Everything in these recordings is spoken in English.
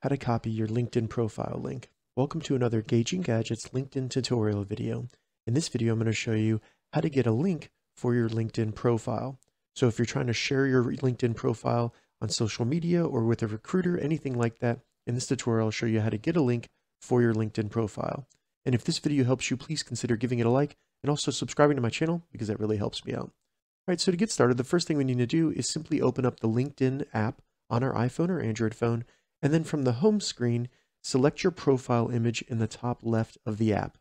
how to copy your LinkedIn profile link. Welcome to another Gauging Gadgets LinkedIn tutorial video. In this video, I'm going to show you how to get a link for your LinkedIn profile. So if you're trying to share your LinkedIn profile on social media or with a recruiter, anything like that, in this tutorial, I'll show you how to get a link for your LinkedIn profile. And if this video helps you, please consider giving it a like and also subscribing to my channel because that really helps me out. All right, so to get started, the first thing we need to do is simply open up the LinkedIn app on our iPhone or Android phone and then from the home screen, select your profile image in the top left of the app.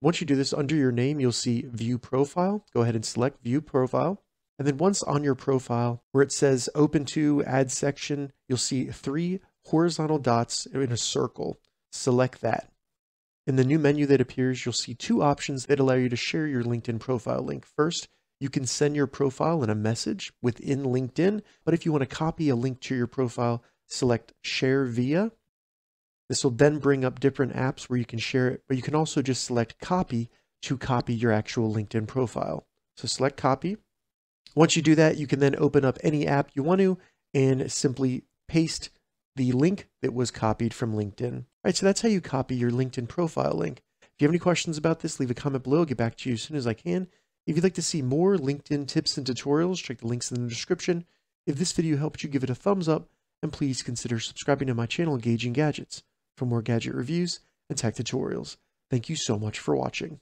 Once you do this, under your name, you'll see View Profile. Go ahead and select View Profile. And then once on your profile, where it says Open to Add Section, you'll see three horizontal dots in a circle. Select that. In the new menu that appears, you'll see two options that allow you to share your LinkedIn profile link. First, you can send your profile in a message within LinkedIn, but if you want to copy a link to your profile, select Share Via. This will then bring up different apps where you can share it, but you can also just select Copy to copy your actual LinkedIn profile. So select Copy. Once you do that, you can then open up any app you want to and simply paste the link that was copied from LinkedIn. All right, so that's how you copy your LinkedIn profile link. If you have any questions about this, leave a comment below. I'll get back to you as soon as I can. If you'd like to see more LinkedIn tips and tutorials, check the links in the description. If this video helped you, give it a thumbs up and please consider subscribing to my channel Gauging Gadgets for more gadget reviews and tech tutorials. Thank you so much for watching.